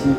From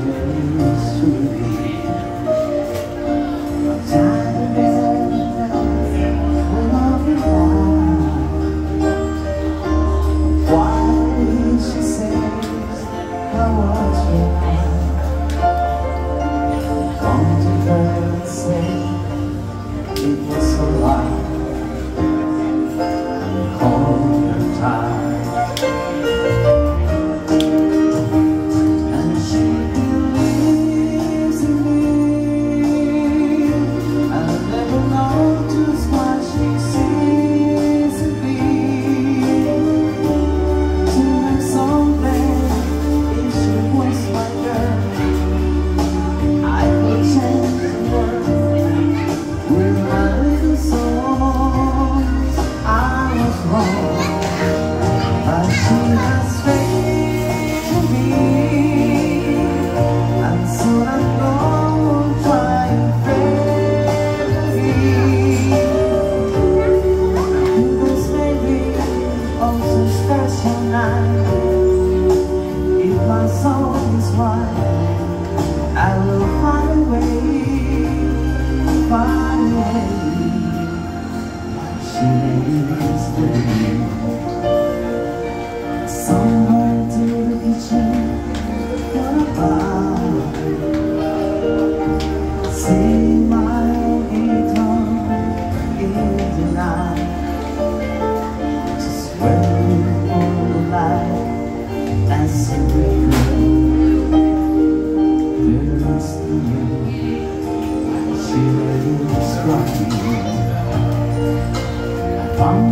the